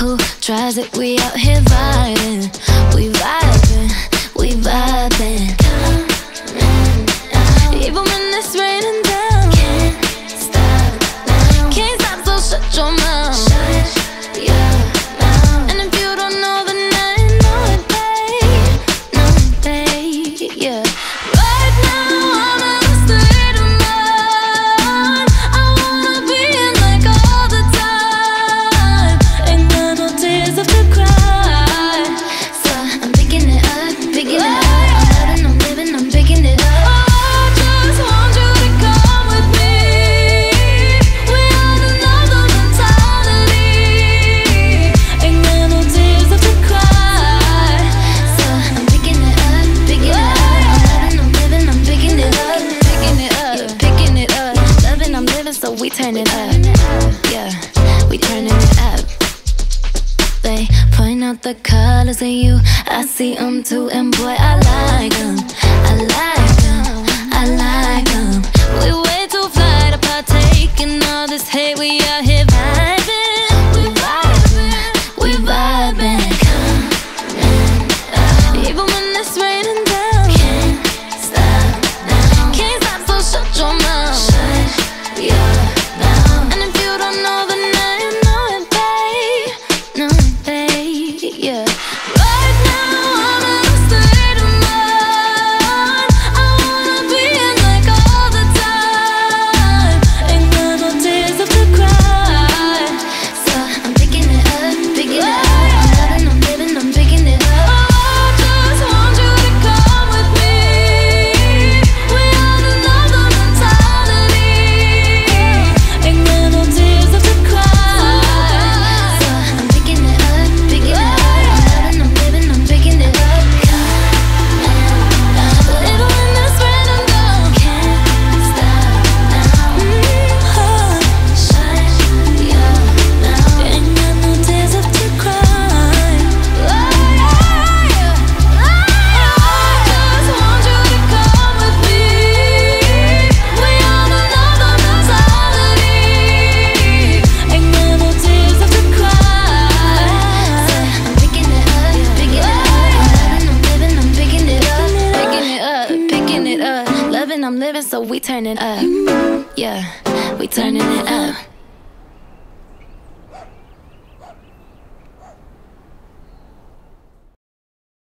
Who tries it? We out here vibing, we vibing we turn it up. Yeah, we turn it up. They point out the colors in you. I see them too, and boy, I like them. I like them. I'm living, so we turning up. Yeah, we turning it up.